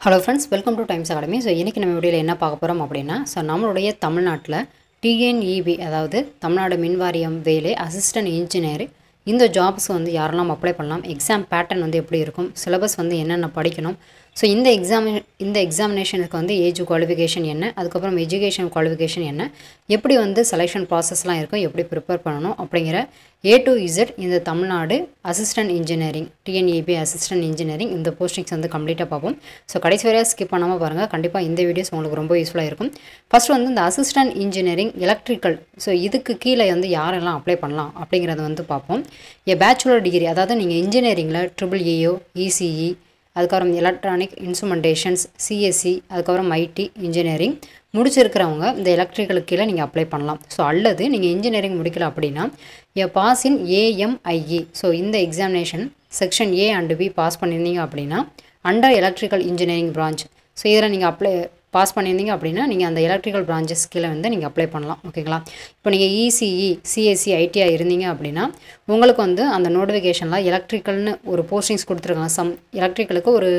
Hello friends welcome to Times Academy so இன்றைக்கி நம்ம வீடியோவில் என்ன பார்க்க போகிறோம் அப்படின்னா ஸோ நம்மளுடைய தமிழ்நாட்டில் டிஎன்இபி அதாவது தமிழ்நாடு மின்வாரியம் வேலை அசிஸ்டன்ட் இன்ஜினியர் இந்த ஜாப்ஸ் வந்து யாரெல்லாம் அப்ளை பண்ணலாம் எக்ஸாம் பேட்டர்ன் வந்து எப்படி இருக்கும் சிலபஸ் வந்து என்னென்ன படிக்கணும் ஸோ இந்த எக்ஸாமி இந்த எக்ஸாமினேஷனுக்கு வந்து ஏஜ் குவாலிஃபிகேஷன் என்ன? அதுக்கப்புறம் எஜுகேஷன் குவாலிஃபிகேஷன் என்ன? எப்படி வந்து செலெக்ஷன் ப்ராசஸ்லாம் இருக்கும்? எப்படி ப்ரிப்பேர் பண்ணணும்? அப்படிங்கிற ஏ டு இசட் இந்த Tamil Nadu assistant engineering TNEB assistant engineering இந்த போஸ்டிங்ஸ் வந்து கம்ப்ளீட்டாக பார்ப்போம். ஸோ கடைசி வரையாக ஸ்கிப் பண்ணாமல் பாருங்கள் கண்டிப்பாக இந்த வீடியோஸ் உங்களுக்கு ரொம்ப யூஸ்ஃபுல்லாக இருக்கும். ஃபர்ஸ்ட் வந்து இந்த அசிஸ்டன்ட் இன்ஜினியரிங் எலக்ட்ரிக்கல் ஸோ இதுக்கு கீழே வந்து யாரெல்லாம் அப்ளை பண்ணலாம்? அப்படிங்கிறத வந்து பார்ப்போம். ஏ பேச்சுலர் டிகிரி அதாவது நீங்கள் இன்ஜினியரிங்கில் ட்ரிபிள் இஓ இசிஇ அதுக்கப்புறம் எலக்ட்ரானிக் இன்ஸ்ட்ருமெண்டேஷன்ஸ் சிஎஸ்சி அதுக்கப்புறம் ஐடி இன்ஜினியரிங் முடிச்சிருக்கிறவங்க இந்த எலக்ட்ரிக்கலுக்கு கீழே நீங்கள் அப்ளை பண்ணலாம். ஸோ அல்லது நீங்கள் இன்ஜினியரிங் முடிக்கல அப்படின்னா A pass in AMIE so இந்த examination section A and B pass பண்ணியிருந்தீங்க அப்படின்னா under electrical engineering branch so இதில் நீங்கள் அப்ளை பாஸ் பண்ணியிருந்தீங்க அப்படின்னா நீங்கள் அந்த எலக்ட்ரிக்கல் பிரான்ச்சஸ் கீழே வந்து நீங்கள் அப்ளை பண்ணலாம். ஓகேங்களா இப்போ நீங்கள் இசிஇ சிஎஸ்சி ஐடிஐ இருந்தீங்க அப்படின்னா உங்களுக்கு வந்து அந்த நோட்டிஃபிகேஷனில் எலக்ட்ரிக்கல்னு ஒரு போஸ்டிங்ஸ் கொடுத்துருக்காங்க சம் எலக்ட்ரிக்கலுக்கு ஒரு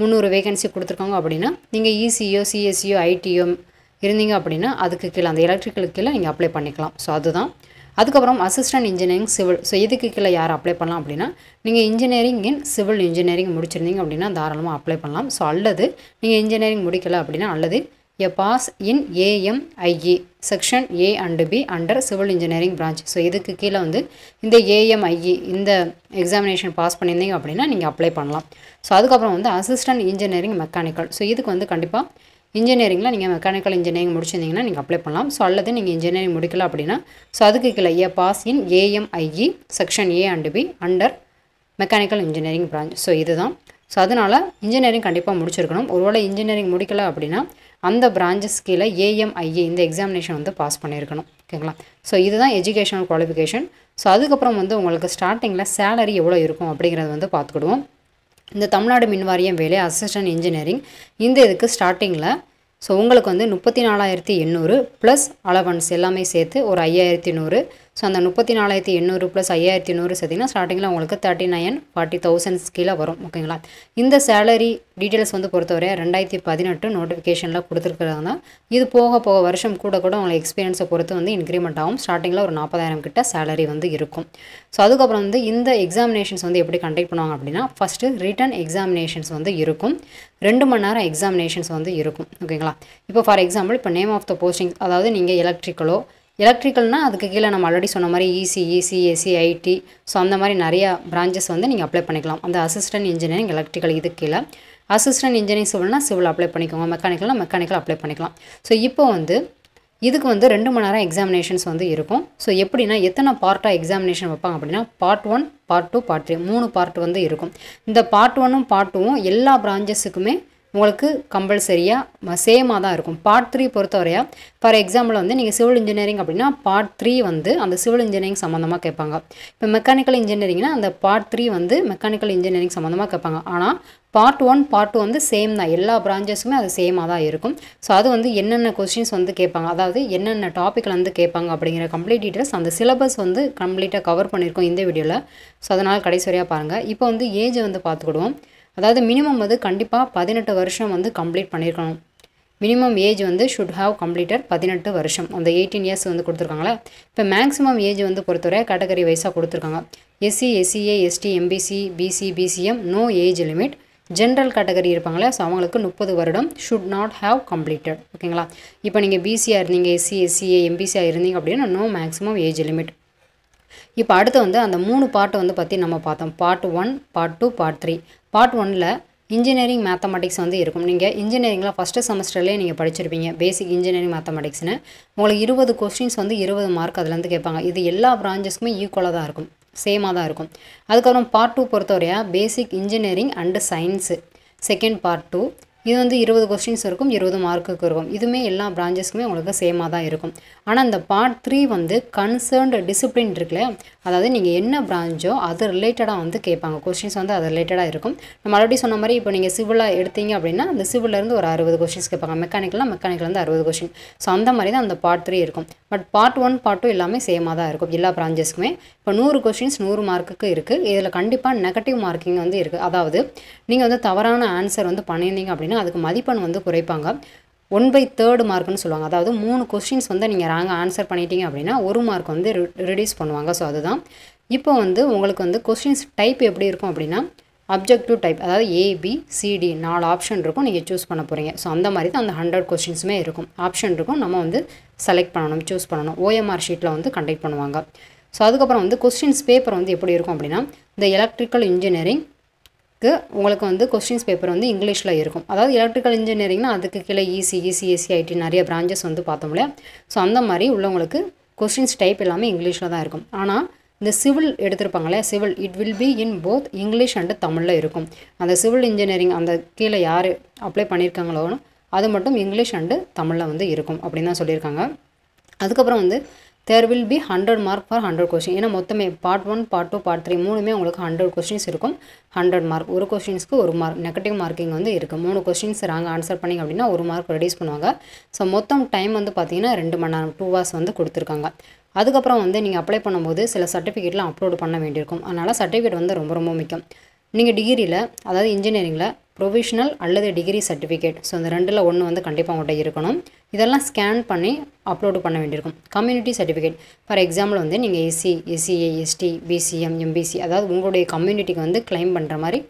முந்நூறு வேகன்சி கொடுத்துருக்காங்க அப்படின்னா நீங்கள் இசிஓ சிஎஸ்சியோ ஐடிஓ இருந்தீங்க அப்படின்னா அதுக்கு கீழே அந்த எலக்ட்ரிக்கலுக்கு கீழே நீங்கள் அப்ளை பண்ணிக்கலாம். ஸோ அதுதான் அதுக்கப்புறம் அசிஸ்டன்ட் இன்ஜினியரிங் சிவில் ஸோ இதுக்கு கீழே யார் அப்ளை பண்ணலாம் அப்படின்னா நீங்கள் இன்ஜினியரிங் இன் சிவில் இன்ஜினியரிங் முடிச்சிருந்தீங்க அப்படின்னா தாராளமாக அப்ளை பண்ணலாம். ஸோ அல்லது நீங்கள் இன்ஜினியரிங் முடிக்கல அப்படின்னா அல்லது A pass in AMIE section A and B under civil engineering branch so இதுக்கு கீழே வந்து இந்த ஏஎம்ஐஇ இந்த எக்ஸாமினேஷன் பாஸ் பண்ணியிருந்தீங்க அப்படின்னா நீங்கள் அப்ளை பண்ணலாம். ஸோ அதுக்கப்புறம் வந்து அசிஸ்டன்ட் இன்ஜினியரிங் மெக்கானிக்கல் ஸோ இதுக்கு வந்து கண்டிப்பாக இன்ஜினியரிங்கில் நீங்கள் மெக்கானிக்கல் இன்ஜினியரிங் முடிச்சிருந்தீங்கன்னா நீங்கள் அப்ளை பண்ணலாம். ஸோ அல்லது நீங்கள் இன்ஜினியரிங் முடிக்கல அப்படின்னா ஸோ அதுக்கு கீழே A pass in AMIE section A and B under mechanical engineering branch so இதுதான். ஸோ அதனால் இன்ஜினியரிங் கண்டிப்பாக முடிச்சிருக்கணும். ஒருவேளை இன்ஜினியரிங் முடிக்கல அப்படின்னா அந்த பிரான்ச்சஸ் கீழே ஏஎம்ஐஏ இந்த எக்ஸாமினேஷன் வந்து பாஸ் பண்ணியிருக்கணும். ஓகேங்களா? ஸோ இதுதான் எஜுகேஷனல் குவாலிஃபிகேஷன் ஸோ அதுக்கப்புறம் வந்து உங்களுக்கு ஸ்டார்டிங்கில் சேலரி எவ்வளோ இருக்கும் அப்படிங்கிறத வந்து பார்த்துக்கிடுவோம். இந்த தமிழ்நாடு மின்வாரியம் வேலை அசிஸ்டன்ட் இன்ஜினியரிங் இந்த இதுக்கு ஸ்டார்டிங்கில் ஸோ உங்களுக்கு வந்து முப்பத்தி நாலாயிரத்தி எண்ணூறு ப்ளஸ் அலவன்ஸ் எல்லாமே சேர்த்து ஒரு ஐயாயிரத்தி நூறு ஸோ அந்த முப்பத்தி நாலாயிரத்தி எண்ணூறு ப்ளஸ் ஐயாயிரத்தி நூறு சேர்த்திங்கன்னா ஸ்டார்டிங்கில் உங்களுக்கு தேர்ட்டி நைன் ஃபார்ட்டி தௌசண்ட்ஸ் கீழே வரும் ஓகேங்களா இந்த சேலரி டீட்டெயில்ஸ் வந்து பொறுத்தவரை ரெண்டாயிரத்தி பதினெட்டு நோட்டிஃபிகேஷனில் கொடுத்துருக்குறாங்க இது போக போக வருஷம் கூட கூட உங்களுக்கு எக்ஸ்பீரியன்ஸை பொறுத்து வந்து இன்க்ரிமெண்ட் ஆகும். ஸ்டார்டிங்கில் ஒரு நாற்பதாயிரம் கிட்ட சேலரி வந்து இருக்கும். ஸோ அதுக்கப்புறம் வந்து இந்த எக்ஸாமினேஷன்ஸ் வந்து எப்படி கண்டக்ட் பண்ணுவாங்க அப்படின்னா ஃபஸ்ட்டு ரிட்டன் எக்ஸாமினேஷன்ஸ் வந்து இருக்கும். ரெண்டு மணி நேரம் எக்ஸாமினேஷன்ஸ் வந்து இருக்கும் ஓகேங்களா இப்போ ஃபார் எக்ஸாம்பிள் இப்போ நேம் ஆஃப் த போஸ்டிங் அதாவது நீங்கள் எலக்ட்ரிக்கலோ எலக்ட்ரிக்கல்னால் அதுக்கு கீழே நம்ம ஆல்ரெடி சொன்ன மாதிரி இசி இசிஏசி ஐடி ஸோ அந்த மாதிரி நிறையா பிரான்ச்சஸ் வந்து நீங்கள் அப்ளை பண்ணிக்கலாம். அந்த அசிஸ்டன்ட் இன்ஜினியரிங் எலக்ட்ரிக்கல் இதுக்கு கீழே. அசிஸ்டன்ட் இன்ஜினியரிங் சிவில்னால் சிவில் அப்ளை பண்ணிக்கோங்க. மெக்கானிக்கல்னால் மெக்கானிக்கல் அப்ளை பண்ணிக்கலாம். ஸோ இப்போ வந்து இதுக்கு வந்து ரெண்டு மணி நேரம் எக்ஸாமினேஷன்ஸ் வந்து இருக்கும். ஸோ எப்படின்னா எத்தனை பார்ட்டாக எக்ஸாமினேஷன் வைப்பாங்க அப்படின்னா part one part two part three மூணு பார்ட் வந்து இருக்கும். இந்த பார்ட் ஒன்னும் பார்ட் டூவும் எல்லா பிரான்ச்சஸுக்குமே உங்களுக்கு கம்பல்சரியாக சேமாக தான் இருக்கும். பார்ட் த்ரீ பொறுத்தவரையா ஃபார் எக்ஸாம்பிள் வந்து நீங்கள் சிவில் இன்ஜினியரிங் அப்படின்னா பார்ட் த்ரீ வந்து அந்த சிவில் இன்ஜினியரிங் சம்மந்தமாக கேட்பாங்க. இப்போ மெக்கானிக்கல் இன்ஜினியரிங்னா அந்த பார்ட் த்ரீ வந்து மெக்கானிக்கல் இன்ஜினியரிங் சம்மந்தமாக கேட்பாங்க. ஆனால் பார்ட் ஒன் பார்ட் டூ வந்து சேம் தான். எல்லா பிரான்ச்சஸுமே அது சேமாக தான் இருக்கும். ஸோ அது வந்து என்னென்ன கொஸ்டின்ஸ் வந்து கேட்பாங்க. அதாவது என்னென்ன டாப்பிக்கில் வந்து கேட்பாங்க அப்படிங்கிற கம்ப்ளீட் டீட்டெயில்ஸ் அந்த சிலபஸ் வந்து கம்ப்ளீட்டாக கவர் பண்ணியிருக்கோம் இந்த வீடியோவில் ஸோ அதனால் கடைசி வரையாக பாருங்கள் இப்போ வந்து ஏஜ் வந்து பார்த்துக்கிடுவோம். அதாவது மினிமம் வந்து கண்டிப்பாக பதினெட்டு வருஷம் வந்து கம்ப்ளீட் பண்ணியிருக்கணும் மினிமம் ஏஜ் வந்து ஷுட் ஹாவ் கம்ப்ளீட்டட் பதினெட்டு வருஷம். அந்த எயிட்டீன் இயர்ஸ் வந்து கொடுத்துருக்காங்களா இப்போ மேக்ஸிமம் ஏஜ் வந்து பொறுத்தவரை கேட்டகரி வைஸாக கொடுத்துருக்காங்க. SC SCA ST MBC BC BCM no age limit general category இருப்பாங்களே ஸோ அவங்களுக்கு முப்பது வருடம் ஷுட் நாட் ஹாவ் கம்ப்ளீட்டட் ஓகேங்களா இப்போ நீங்கள் பிசியாக இருந்தீங்க எஸ்சி எஸ்சிஏ எம்பிசியாக இருந்தீங்க அப்படின்னா நோ மேக்ஸிமம் ஏஜ் லிமிட் இப்போ அடுத்து வந்து அந்த மூணு பாட்டை வந்து பற்றி நம்ம பார்த்தோம். Part one part two part three part ஒனில் இன்ஜினியரிங் மேத்தமெட்டிக்ஸ் வந்து இருக்கும். நீங்கள் இன்ஜினியரிங்கில் ஃபஸ்ட்டு செமஸ்டர்லேயே நீங்கள் படிச்சிருப்பீங்க. பேசிக் இன்ஜினியரிங் மேத்தமெட்டிக்ஸ்னு உங்களுக்கு இருபது கொஸ்டின்ஸ் வந்து இருபது மார்க் அதுலேருந்து கேட்பாங்க. இது எல்லா பிரான்ச்சஸ்க்குமே ஈக்குவலாக தான் இருக்கும். சேமாக தான் இருக்கும். அதுக்கப்புறம் part two பொறுத்தவரையா basic engineering and science second part two இது வந்து இருபது கொஸ்டின்ஸ் இருக்கும் இருபது மார்க்குக்கு இருக்கும். இதுவுமே எல்லா பிரான்ச்சஸ்க்குமே உங்களுக்கு சேமாக தான் இருக்கும். ஆனால் இந்த பார்ட் த்ரீ வந்து கன்சர்ன்டு டிசிப்ளின் இருக்குல்ல அதாவது நீங்கள் என்ன பிரான்ச்சோ அது ரிலேட்டடாக வந்து கேட்பாங்க. கொஸ்டின்ஸ் வந்து அது ரிலேட்டடாக இருக்கும். நம்ம ஆல்ரெடி சொன்ன மாதிரி இப்போ நீங்கள் சிவிலாக எடுத்தீங்க அப்படின்னா அந்த சிவிலேருந்து ஒரு அறுபது கொஸ்டின்ஸ் கேட்பாங்க. மெக்கானிக்கலாக மெக்கானிக்கலேருந்து அறுபது கொஸ்டின் ஸோ அந்த மாதிரி தான் அந்த பார்ட் த்ரீ இருக்கும். But part one part two எல்லாமே சேமாக தான் இருக்கும் எல்லா பிரான்ச்சஸ்க்குமே இப்போ நூறு கொஸ்டின்ஸ் நூறு மார்க்குக்கு இருக்குது இதில் கண்டிப்பாக நெகட்டிவ் மார்க்கிங் வந்து இருக்குது அதாவது நீங்கள் வந்து தவறான ஆன்சர் வந்து பண்ணியிருந்தீங்க அப்படின்னா அதுக்கு மதிப்பெண் வந்து குறைப்பாங்க. ஒன் பை தேர்டு மார்க்னு சொல்லுவாங்க. அதாவது மூணு கொஸ்டின்ஸ் வந்து நீங்கள் ராங்க ஆன்சர் பண்ணிட்டீங்க அப்படின்னா ஒரு மார்க் வந்து ரிடியூஸ் பண்ணுவாங்க. ஸோ அதுதான். இப்போ வந்து உங்களுக்கு வந்து கொஸ்டின்ஸ் டைப் எப்படி இருக்கும் அப்படின்னா அப்ஜெக்டிவ் டைப் அதாவது ஏபி சிடி நாலு ஆப்ஷன் இருக்கும் நீங்கள் சூஸ் பண்ண போகிறீங்க ஸோ அந்த மாதிரி தான் அந்த ஹண்ட்ரட் கொஸ்டின்ஸுமே இருக்கும். ஆப்ஷன் இருக்கும். நம்ம வந்து செலக்ட் பண்ணணும் சூஸ் பண்ணணும். ஓஎம்ஆர் ஷீட்டில் வந்து கண்டக்ட் பண்ணுவாங்க. ஸோ அதுக்கப்புறம் வந்து கொஸ்டின்ஸ் பேப்பர் வந்து எப்படி இருக்கும் அப்படின்னா இந்த எலக்ட்ரிக்கல் இன்ஜினியரிங் க்கு உங்களுக்கு வந்து கொஸ்டின்ஸ் பேப்பர் வந்து இங்கிலீஷில் இருக்கும். அதாவது எலக்ட்ரிக்கல் இன்ஜினியரிங்னா அதுக்கு கீழே இசி இசிஎஸ்சி ஐடி நிறைய பிரான்ச்சஸ் வந்து பார்த்தோம் இல்லையா? ஸோ அந்த மாதிரி உள்ளவங்களுக்கு கொஸ்டின்ஸ் டைப் எல்லாமே இங்கிலீஷில் தான் இருக்கும். ஆனால் இந்த civil எடுத்திருப்பாங்களே civil it will be in both English and தமிழில் இருக்கும். அந்த சிவில் இன்ஜினியரிங் அந்த கீழே யார் அப்ளை பண்ணியிருக்காங்களோ அது மட்டும் இங்கிலீஷ் அண்டு தமிழில் வந்து இருக்கும் அப்படின்னு தான் சொல்லியிருக்காங்க. அதுக்கப்புறம் வந்து there will be hundred mark for hundred question ஏன்னா மொத்தமே part one part two part three மூணுமே உங்களுக்கு ஹண்ட்ரட் கொஸ்டின்ஸ் இருக்கும். ஹண்ட்ரட் மார்க் ஒரு கொஸ்டின்ஸ்க்கு ஒரு மார்க் நெகட்டிவ் மார்க்கிங் வந்து இருக்குது மூணு கொஸ்டின்ஸ் ராங் ஆன்சர் பண்ணிங்க அப்படின்னா ஒரு மார்க் ரெடியூஸ் பண்ணுவாங்க. ஸோ மொத்தம் டைம் வந்து பார்த்தீங்கன்னா ரெண்டு மணி நேரம் டூ ஹவர்ஸ் வந்து கொடுத்துருக்காங்க. அதுக்கப்புறம் வந்து நீங்கள் அப்ளை பண்ணும்போது சில சர்டிஃபிகேட்லாம் அப்லோடு பண்ண வேண்டியிருக்கும். அதனால் சர்டிஃபிகேட் வந்து ரொம்ப ரொம்ப முக்கியம். நீங்கள் டிகிரியில் அதாவது இன்ஜினியரிங்கில் ப்ரொவிஷனல் அல்லது டிகிரி சர்டிஃபிகேட் ஸோ இந்த ரெண்டில் ஒன்று வந்து கண்டிப்பாக உங்கள்கிட்ட இருக்கணும். இதெல்லாம் ஸ்கேன் பண்ணி அப்லோடு பண்ண வேண்டியிருக்கும். கம்யூனிட்டி சர்டிஃபிகேட் ஃபார் எக்ஸாம்பிள் வந்து நீங்கள் SC SCA ST BCM MBC அதாவது உங்களுடைய கம்யூனிட்டிக்கு வந்து கிளைம் பண்ணுற மாதிரி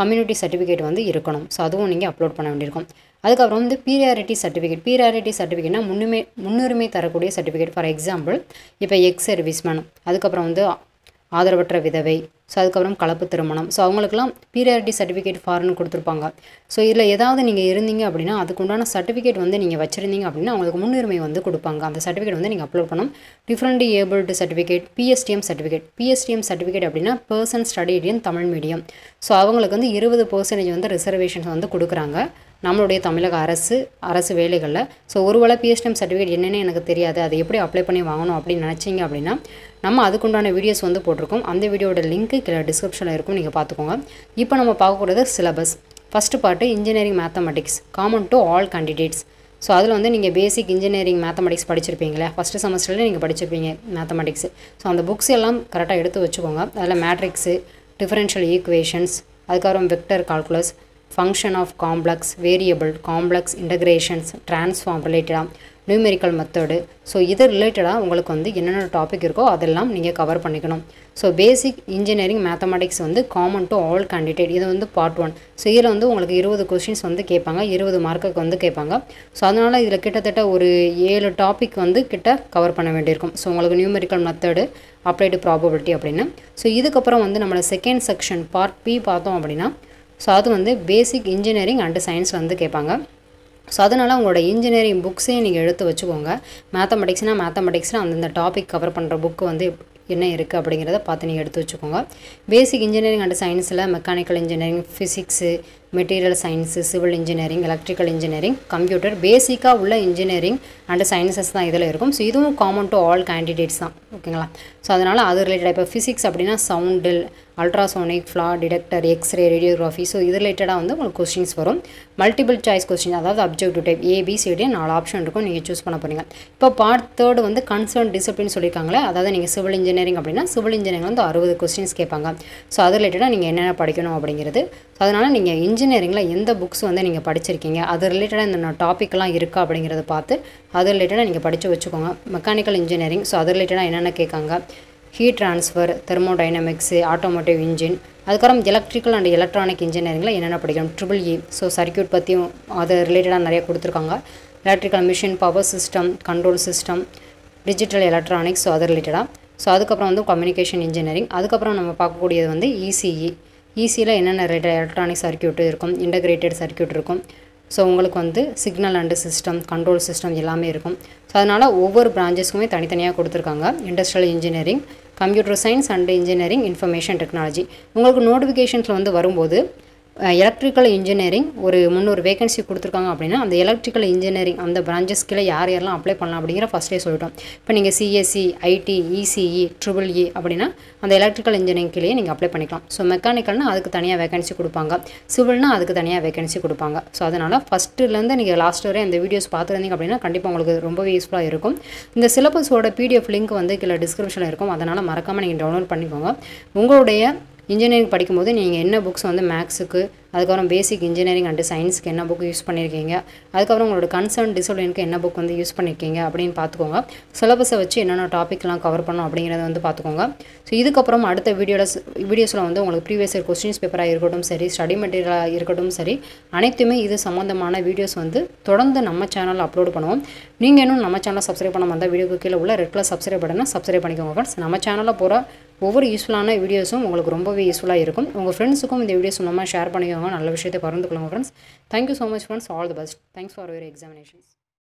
கம்யூனிட்டி சர்டிஃபிகேட் வந்து இருக்கணும். ஸோ அதுவும் நீங்கள் அப்லோட் பண்ண வேண்டியிருக்கும். அதுக்கப்புறம் வந்து பீரியாரிட்டி சர்டிஃபிகேட் பீரியாரிட்டி சர்டிஃபிகேட்னா முன்னுமே முன்னுரிமை தரக்கூடிய சர்டிஃபிகேட் ஃபார் எக்ஸாம்பிள் இப்போ எக்ஸ் சர்வீஸ்மேன் அதுக்கப்புறம் வந்து ஆதரவற்ற விதவை. ஸோ அதுக்கப்புறம் கலப்பு திருமணம். ஸோ அவங்களுக்குலாம் பீரியாரிட்டி சர்டிஃபிகேட் ஃபார்ன் கொடுத்துருப்பாங்க. ஸோ இதில் ஏதாவது நீங்கள் இருந்தீங்க அப்படின்னா அதுக்கு உண்டான சர்டிஃபிகேட் வந்து நீங்கள் வச்சுருந்தீங்க அப்படின்னா அவங்களுக்கு முன்னுரிமை வந்து கொடுப்பாங்க. அந்த சர்டிஃபிகேட் வந்து நீங்கள் அப்லோட் பண்ணணும். Differently abled certificate PSTM certificate PSTM certificate அப்படின்னா person study in Tamil medium so அவங்களுக்கு வந்து இருபது பர்சன்டேஜ் வந்து ரிசர்வேஷன்ஸ் வந்து கொடுக்குறாங்க. நம்மளுடைய தமிழக அரசு அரசு வேலைகளில். ஸோ ஒருவேளை பிஎஸ்டிஎம் சர்டிஃபிகேட் என்னென்னு எனக்கு தெரியாது. அதை எப்படி அப்ளை பண்ணி வாங்கணும் அப்படின்னு நினச்சிங்க அப்படின்னா நம்ம அதுக்குண்டான வீடியோஸ் வந்து போட்டிருக்கோம். அந்த வீடியோட லிங்க்கு கீழே டிஸ்கிரிப்ஷனில் இருக்கும். நீங்கள் பார்த்துக்கோங்க. இப்போ நம்ம பார்க்கக்கூடியது syllabus first part engineering mathematics common to all candidates so அதில் வந்து நீங்கள் பேசிக் இன்ஜினியரிங் மேத்தமெட்டிக்ஸ் படிச்சிருப்பீங்களே. ஃபஸ்ட்டு செமஸ்டரில் நீங்கள் படிச்சிருப்பீங்க மேத்தமெட்டிக்ஸ் ஸோ அந்த புக்ஸ் எல்லாம் கரெக்டாக எடுத்து வச்சுக்கோங்க. அதில் மேட்ரிக்ஸு டிஃபரன்ஷியல் ஈக்குவேஷன்ஸ் அதுக்கப்புறம் vector calculus function of complex variable complex integrations transform ரிலேட்டடாக நியூமெரிக்கல் மெத்தடு ஸோ இது ரிலேட்டடாக உங்களுக்கு வந்து என்னென்ன டாபிக் இருக்கோ அதெல்லாம் நீங்கள் கவர் பண்ணிக்கணும். ஸோ பேசிக் இன்ஜினியரிங் மேத்தமெட்டிக்ஸ் வந்து காமன் டு ஆல் கேண்டிடேட் இது வந்து பார்ட் ஒன் ஸோ இதில் வந்து உங்களுக்கு இருபது கொஷின்ஸ் வந்து கேட்பாங்க. இருபது மார்க்குக்கு வந்து கேட்பாங்க. ஸோ அதனால் இதில் கிட்டத்தட்ட ஒரு ஏழு டாபிக் வந்து கிட்ட கவர் பண்ண வேண்டியிருக்கும். ஸோ உங்களுக்கு நியூமெரிக்கல் மெத்தடு அப்ளைடு ப்ராபபிலிட்டி அப்படின்னு. ஸோ இதுக்கப்புறம் வந்து நம்மளோட செகண்ட் செக்ஷன் பார்ட் பி பார்த்தோம் அப்படின்னா ஸோ அது வந்து பேசிக் இன்ஜினியரிங் அண்டு சயின்ஸ் வந்து கேட்பாங்க. ஸோ அதனால் உங்களோட இன்ஜினியரிங் புக்ஸையும் நீங்கள் எடுத்து வச்சுக்கோங்க. மேத்தமெட்டிக்ஸ்னால் மேத்தமெட்டிக்ஸில் அந்தந்த டாபிக் கவர் பண்ணுற புக்கு வந்து என்ன இருக்குது அப்படிங்கிறத பார்த்து நீங்கள் எடுத்து வச்சுக்கோங்க. பேசிக் இன்ஜினியரிங் அண்ட் சயின்ஸில் mechanical engineering physics material science civil engineering electrical engineering computer பேசிக்காக உள்ள இன்ஜினியரிங் அண்ட் சயின்சஸ் தான் இதில் இருக்கும். ஸோ இதுவும் காமன் டு ஆல் கேண்டிடேட்ஸ் தான். ஓகேங்களா ஸோ அதனால் அது ரிலேட்டடாக இப்போ ஃபிசிக்ஸ் அப்படின்னா சவுண்டில் ultrasonic flaw detector X ray radiography so இது ரிலேட்டடாக வந்து உங்களுக்கு கொஸ்டின்ஸ் வரும். மல்டிபிள் சாய்ஸ் கொஸ்டின் அதாவது அப்ஜெக்டிவ் டைப் ஏபிசிடி நாலு ஆப்ஷன் இருக்கும். நீங்கள் சூஸ் பண்ண போகிறீங்க இப்போ பார்ட் தேர்டு வந்து கன்சர்ன் டிசிப்ளின் சொல்லியிருக்காங்களே அதாவது நீங்கள் சிவில் இன்ஜினியரிங் அப்படின்னா சிவில் இன்ஜினியரிங் வந்து அறுபது கொஸ்டின்ஸ் கேட்பாங்க. ஸோ அது ரிலேட்டடாக நீங்கள் என்னென்ன படிக்கணும் அப்படிங்கிறது. ஸோ அதனால் நீங்கள் இன்ஜினியரிங்கில் எந்த புக்ஸ் வந்து நீங்கள் படிச்சிருக்கீங்க அது ரிலேட்டடாக இந்த டாப்பிக்லாம் இருக்கா அப்படிங்கிறத பார்த்து அது ரிலேட்டடாக நீங்கள் படித்து வச்சுக்கோங்க. மெக்கானிக்கல் இன்ஜினியரிங் ஸோ அது ரிலேட்டடாக என்னென்ன கேட்காங்க. Heat transfer thermodynamics automotive engine அதுக்கப்புறம் எலக்ட்ரிக்கல் அண்ட் எலக்ட்ரானிக் இன்ஜினியரிங்கில் என்னென்ன படிக்கணும்? ட்ரிபிள் இ ஸோ சர்க்கியூட் பற்றியும் அது ரிலேட்டடாக நிறைய கொடுத்துருக்காங்க. Electrical machine power system control system digital electronics so அது ரிலேட்டடாக ஸோ அதுக்கப்புறம் வந்து கம்யூனிகேஷன் இன்ஜினியரிங் அதுக்கப்புறம் நம்ம பார்க்கக்கூடியது வந்து இசிஇ இசியில் என்னென்ன ரிலேட்டட் எலக்ட்ரானிக் சர்க்கியூட் இருக்கும்? இன்டகிரேட்டட் சர்க்கியூட் இருக்கும். ஸோ உங்களுக்கு வந்து signal and system control system எல்லாமே இருக்கும். ஸோ அதனால் ஒவ்வொரு பிரான்ச்சஸ்க்குமே தனித்தனியாக கொடுத்துருக்காங்க. Industrial engineering computer science and engineering information technology உங்களுக்கு நோட்டிஃபிகேஷன்ஸில் வந்து வரும்போது எலக்ட்ரிக்கல் இன்ஜினியரிங் ஒரு முந்நூறு வேகன்சி கொடுத்துருக்காங்க அப்படின்னா அந்த எலக்ட்ரிக்கல் இன்ஜினியரிங் அந்த பிரான்ச்சஸ்க்கில் யார் யாரெல்லாம் அப்ளை பண்ணலாம் அப்படிங்கிற ஃபஸ்ட்டே சொல்லிட்டோம். இப்போ நீங்கள் CSC IT ECE triple E அப்படின்னா அந்த எலக்ட்ரிக்கல் இன்ஜினியரிங் கீழே நீங்கள் அப்ளை பண்ணிக்கலாம். ஸோ மெக்கானிக்கல்னால் அதுக்கு தனியாக வேகன்சி கொடுப்பாங்க. சிவில்னால் அதுக்கு தனியாக வேகன்சி கொடுப்பாங்க. ஸோ அதனால் ஃபஸ்ட்டுலேருந்து நீங்கள் லாஸ்ட் வரை அந்த வீடியோஸ் பார்த்துருந்தீங்க அப்படின்னா கண்டிப்பாக உங்களுக்கு ரொம்பவே யூஸ்ஃபுல்லாக இருக்கும். இந்த சிலபஸோட பிடிஎஃப் லிங்க் வந்து கீழே டிஸ்கிரிப்ஷனில் இருக்கும். அதனால் மறக்காமல் நீங்கள் டவுன்லோட் பண்ணிக்கோங்க. உங்களுடைய இன்ஜினியரிங் படிக்கும்போது நீங்கள் என்ன புக்ஸ் வந்து மேக்ஸுக்கு அதுக்கப்புறம் பேசிக் இன்ஜினியரிங் அண்டு சயின்ஸ்க்கு என்ன புக் யூஸ் பண்ணியிருக்கீங்க அதுக்கப்புறம் உங்களோட கன்சர்ன் டிசிப்ளினுக்கு என்ன புக் வந்து யூஸ் பண்ணியிருக்கீங்க அப்படின்னு பார்த்துக்கோங்க. சிலபஸை வச்சு என்னென்ன டாப்பிக்லாம் கவர் பண்ணோம் அப்படிங்கிறத வந்து பார்த்துக்கோங்க. ஸோ இதுக்கப்புறம் அடுத்த வீடியோவில் வீடியோஸில் வந்து உங்களுக்கு ப்ரீவியஸ் இயர் கொஸ்டின்ஸ் பேப்பராக இருக்கட்டும் சரி ஸ்டடி மெட்டீரியலாக இருக்கட்டும் சரி அனைத்துமே இது சம்மந்தமான வீடியோஸ் வந்து தொடர்ந்து நம்ம சேனலில் அப்லோட் பண்ணுவோம். நீங்கள் இன்னும் நம்ம சேனலை சப்ஸ்கிரைப் பண்ண வந்தால் வீடியோக்கு கீழே உள்ள ரெட் கலர் சப்ஸ்கிரைப் பட்டனை சப்ஸ்கிரைப் பண்ணிக்கோங்க ஃப்ரெண்ட்ஸ் நம்ம சேனலில் போகிற ஒவ்வொரு யூஸ்ஃபுல்லான வீடியோஸும் உங்களுக்கு ரொம்பவே யூஸ்ஃபுல்லாக இருக்கும். உங்கள் ஃப்ரெண்ட்ஸுக்கும் இந்த வீடியோஸ் மூலமாக ஷேர் பண்ணிக்கோங்க. நல்ல விஷயத்தை பகிர்ந்து கொள்ளுங்க friends thank you so much friends all the best thanks for your examinations